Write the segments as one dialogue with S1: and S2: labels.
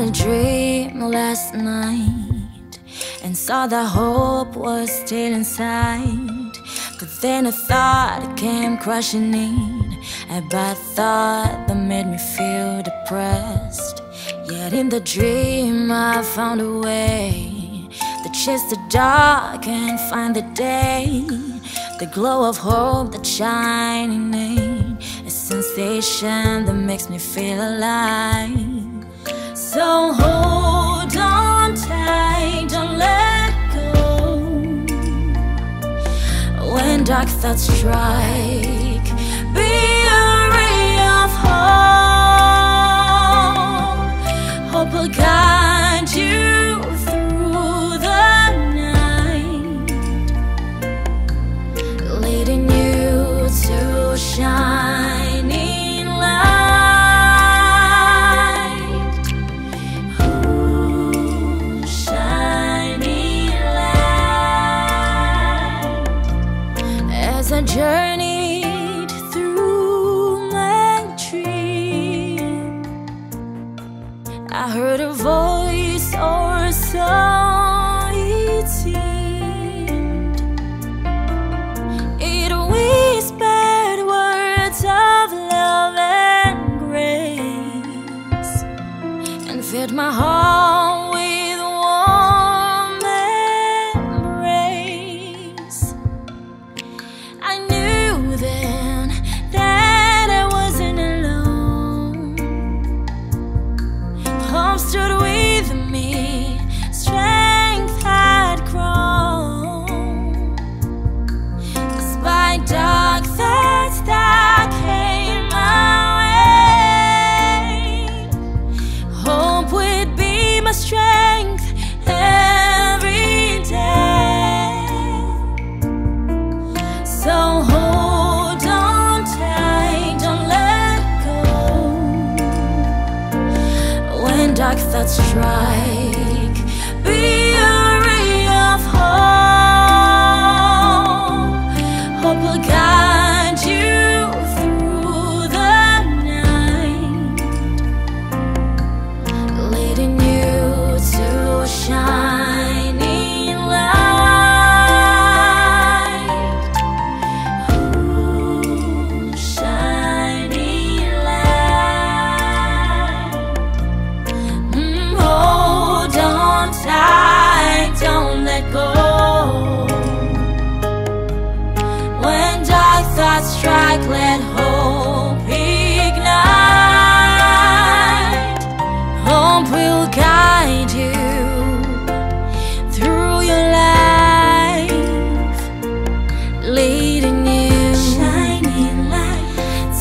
S1: had a dream last night and saw that hope was still inside. But then a thought came crashing in, a bad thought that made me feel depressed. Yet in the dream, I found a way to chase the dark and find the day. The glow of hope that's shining in a sensation that makes me feel alive. So hold on tight, don't let go. When dark thoughts strike, my heart When dark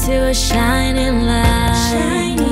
S1: to a shining light. Shining